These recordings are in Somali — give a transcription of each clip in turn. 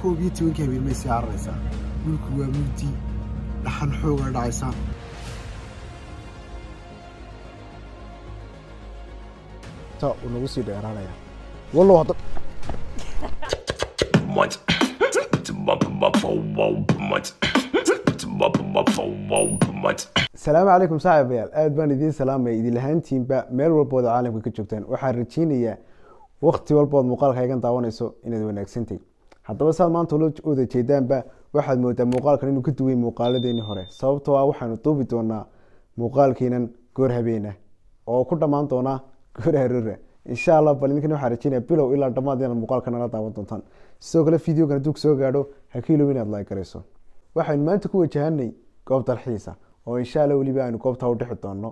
koob iyo tobankii habeen may sii cararaysaa dhulku waa mugdi dhaxan xooga dhacaysaa. Ta uu nagu sii dheeraanaya. Wallow hadda asalaamu calaykum saaxiibayaal aad baan idiin salaamaya idin lahaantiinba meel walbood oo caalamka ka joogtaan waxaan rajeynayaa wakti walbood muuqaalka igan daawanayso inaad wanaagsantay haddaba saad maanta ula wada jeedaanba waxaad moodaa muuqaalkan inuu ka duway muuqaaladeeni hore. Sababtoo ah waxaanu duubi doonaa muuqaalkiinan goor habeena oo ku dhammaan doona goor haroora insha allah bal idinkan waxaan rajeynaya bilow ilaa dhammaad inaad muuqaalka nala daawan doontaan. Sidoo kale videogan hadduu soo gaadho ha ka ilow inaad like garayso waxaynu maanta ku wajahanay goob dalxiisa oo insha allah weliba aanu goobtaa u dhexi doonno.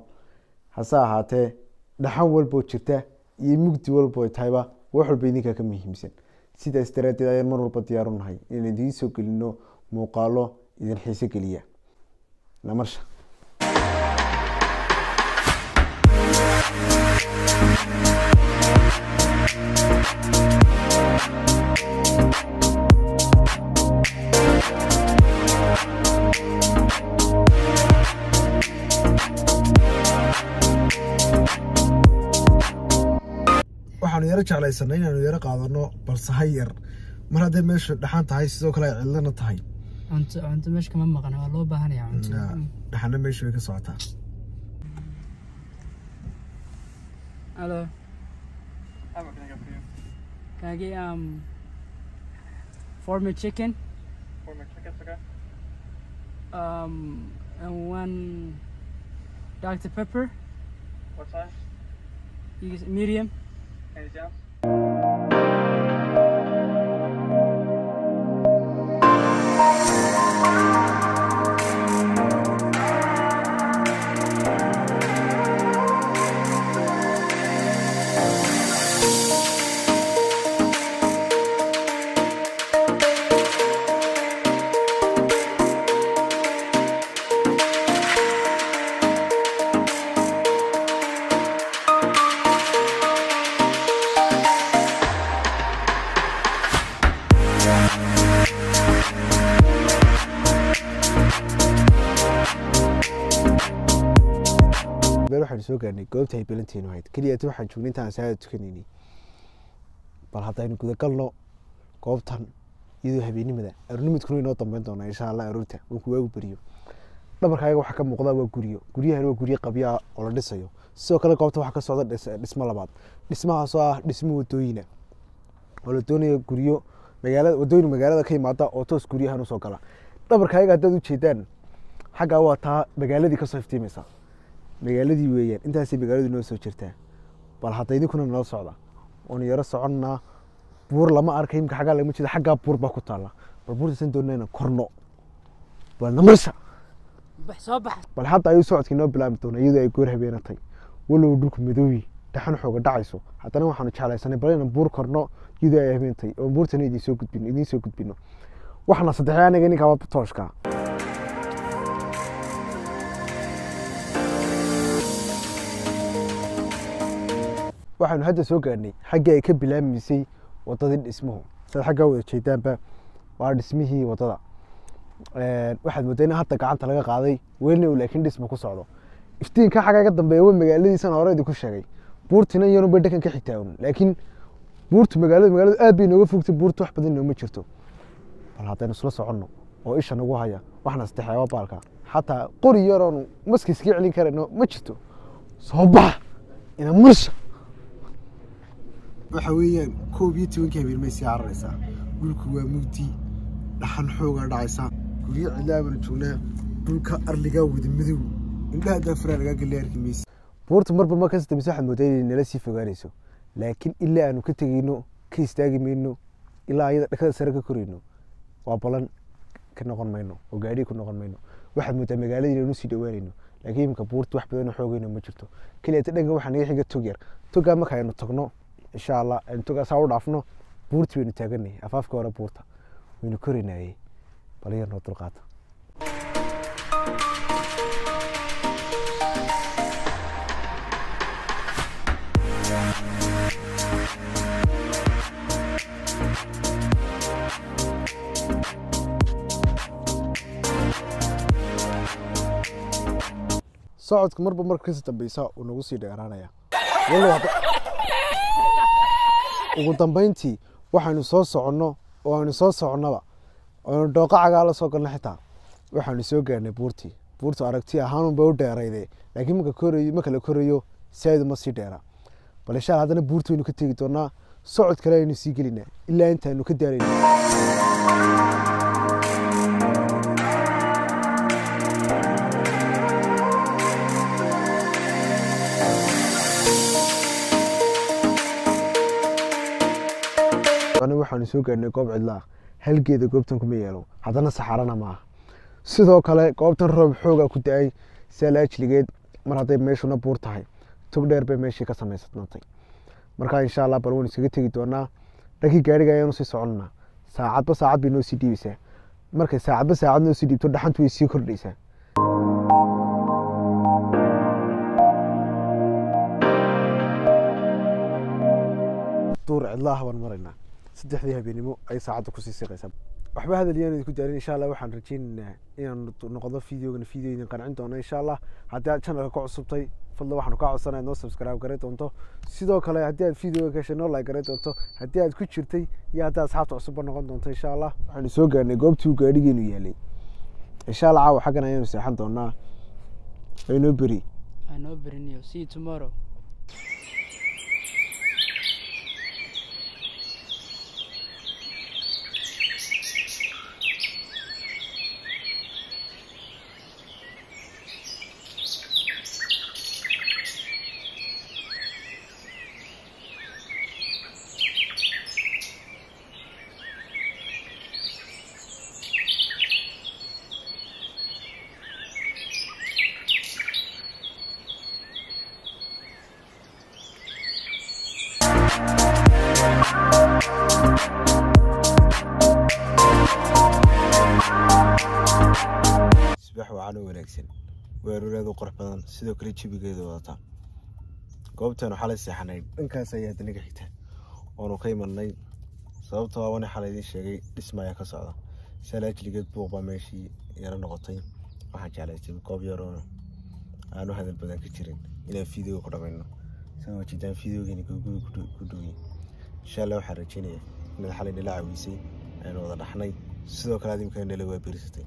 Hase ahaatee dhaxan walboo jirta iyo mugdi walboo tahayba wax walba idinkaa ka muhiimsan sidaas daraadeed ayaan mar walba diyaaru nahay. Inaan idiin soo gelino muuqaalo idin xiiso geliya. Namarsha waxaanu yaro jeclaysanay inaanu yaro qaadano balse ha yar mar hadday meesha dhaxan tahay sidoo kale ay cidlana tahay cunto cunto meesha kama maqan waa loo baahanaya cunto dhaxana meesha way ka socotaa Hello. Can I get um former chicken? Former chickens, okay? Um and one Dr. Pepper. What size? You get 开箱。Waxaanu soo gaarnay goobta ay ahayd keliyata waxaan joognay intaan salaada tukanaynay bal haddaynu gudagalno goobtan iyadoo habeenimada aroornimadkuna inoo dambeyn doona insha allah aroorta uu kuwaagu beriyo dhabarka ayaga waxaa ka muuqda waa guryo. Guryahan waa guryo qabya ah oo la dhisayo. Sidoo kale goobta waxaa ka socda dhis- dhismo labaad. Dhismahaasoo ah dhismo wadooyina oo la doonayo guryo magaalada wadooyin magaalada ka imaada oo toos guryahan u soo gala. Dhabarka ayaga haddaad ujeedaan xaggaa waa taa magaaladii ka soo iftiimaysa magaaladii weeyaan. Intaasay magaaladu noo soo jirtaa. Bal hadda idinkuna nala socda oonu yaro soconnaa buur lama arkay imka xaggaa lagama jeeda xaggaa buur baa ku taalla. Bal buurtaasan doonaa inaan korno. Bal bax. bal hadda ayuu socodkii noo bilaabi doonaa iyadoo ay goor habeenatay walow dhulku madooyi dhaxan xooga dhacayso. Haddana waxaanu jeclaysanay bal inaan buur korno iyadoo ay habeentay oo buurtana idiin soo gudbino idiin soo gudbino waxna saddexee aniga ninkaaba tooshka waxaanu hadda soo gaarnay xaggii ay ka bilaabmaysay wadadii dhismuhu. Sad xaggaa wada jeedaanba waa dhismihii waddada waxaad moodaa in hadda gacanta laga qaaday welina uu laakiin dhisma ku socdo. Iftiinka xaggaa ka dambeeya waa magaaladiisan hore idinku sheegay buurtina iyanu bay dhakan ka xigtaawn laakiin buurtu magaalada magaaladu aad bay nooga fogtay buurtu wax badan nooma jirto. Bal haddaynu isla soconno oo isha nagu haya waxna saddexeeba baalka. Xataa qori yaroonu maska iskaga celin karayno ma jirto. Soo bax ina marsha waxa weeyaan koob iyo tobankii habeen may sii cararaysaa dhulku waa mugdi dhaxan xooga dhacaysaa guryo cidlaabana joognaa. Dhulka arligaa wada madow. Indhaha daafaraa lagaa gallay arki maysa buurta marba ma kasta mise waxaad moodaa inay nala sii fogaanayso. Laakiin ilaa aanu ka tegeyno ka istaagi mayno ilaa ayada dhakada sare ka korayno waa balan ka noqon mayno oo gaadhi ku noqon mayno. Waxaad moodaa magaaladii inaynu sii dhowaanayno. Laakiin imika buurta wax badanoo xoogayno ma jirto. Keliyata dhanka waxaa naga xiga tog yar. Togaa marka aynu tagno insha allah aynu togaa saa u dhaafno buurtii baynu taaganay afaafka hore buurta waynu koraynayey bal yar noo dulqaata socodka marba marka kasi dambeysa uu nagu sii dheeraanaya ugu dambeyntii waxaynu soo soconno oo aynu soo soconnaba. Aynu dhooqa cagaa la soo galno xitaa. Waxaanu soo gaarnay buurtii. Buurtu aragti ahaanunba u dheerayde laakiin marka la korayo saaid uma sii dheera bal insha haddana buurtu waynu ka tegi doonaa socod kale aynu sii gelinaa. Ilaa intaanu ka daarayno waxaanu soo gaarnay goob cidla ah. Halgeeda goobtan kuma yeelo. Haddana saxarana maaha sidoo kale goobtan roob xooga ku da'ay saalaajligeed mar hadday meeshuna buur tahay tog dheer bay meeshii ka samaysatnatay marka insha allah bal waynu iskaga tegi doonaa. Dhankii gaariga ayaanu sii soconanaa saacadba saacad bay noo sii dhiibaysaa markay saacadba saacad noo sii dhiibto dhaxantu way sii kordhaysaa. Duur cidlaah baan maraynaa saddexdii habeenimo ayay saacadda ku sii siqaysaa waxba hadal yaan idinku insha allah waxaan rajaynaynaa inaan noqdo videogan video idin qancin doono insha allah haddii aad channelka ka cusubtay fadlan waxaanu kaa codsanaya noo subscribe garay doonto. Sidoo kale haddii aad videoga ka noo like garay doonto. Haddii aad ku jirtay iyo haddii asxaabta cusubba noqon doonto insha allah waxaanu soo gaarnay goobtii gaadhigeenu yaalay. Insha allah caawa xaggan ayaanu seexan doonaa. Aynoo beri. I know Berinio. See you tomorrow. Subax wacan oo wanaagsan. Weeraraeed u qurux badan sidoo kale jabigeeda wadata goobtaanu xalay seexanay dhankaas ayaa hadda naga xigta oonu ka imanay sababtoo ah wani xalay idiin sheegay dhisma ayaa ka socda. Salaajligeed buuq baa meeshii yaro noqotay. Waxaan jeclaystay goob yaroo aanu hadal badan ka jirin inaan fideoga ku dhamayno. Sidoo jeedaan fideogeeni gurguri ku dhowey insha allah waxaan rajeynaya inaad xalay nala caawisay aynu wada dhaxnay. Sidoo kale adimkaa nala hadduu